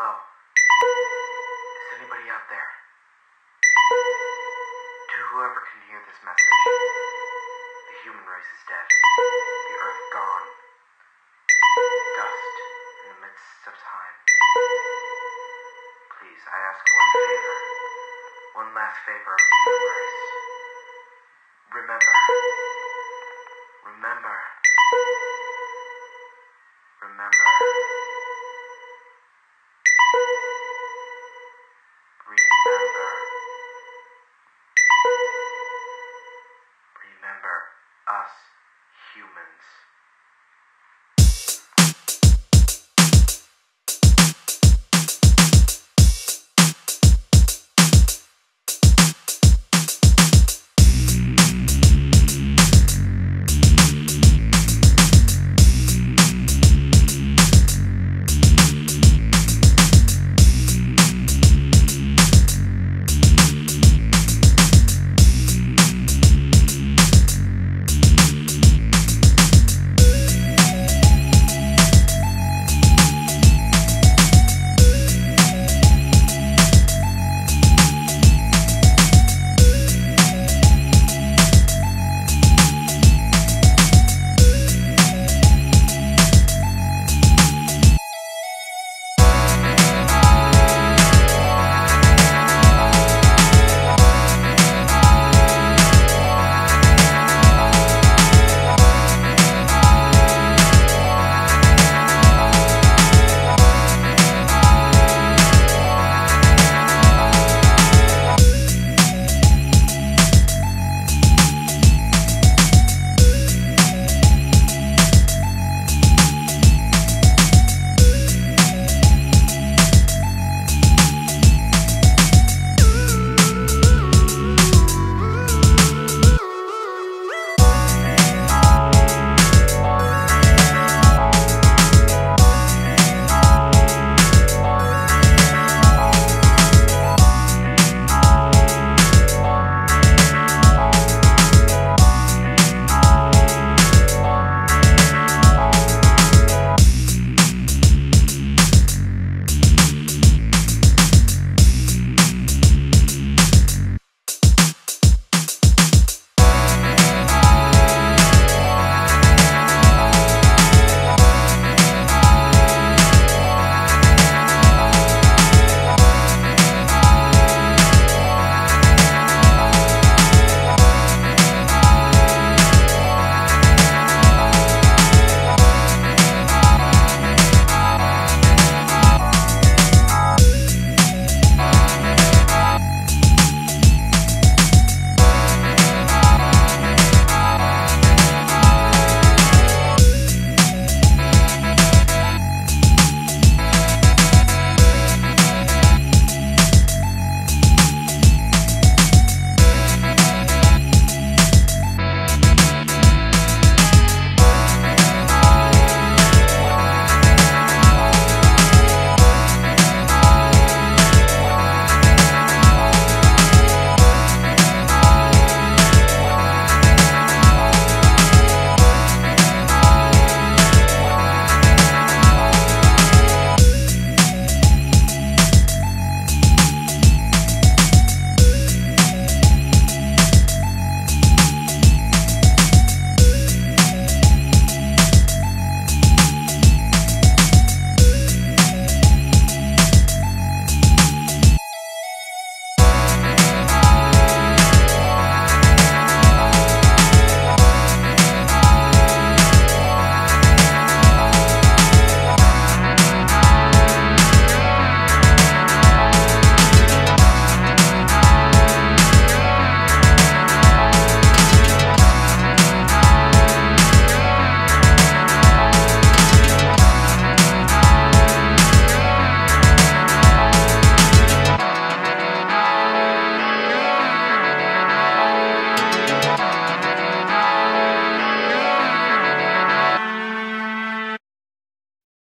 Hello? Is anybody out there? To whoever can hear this message, the human race is dead. The earth gone. Dust in the midst of time. Please, I ask one favor. One last favor of the human race. Remember,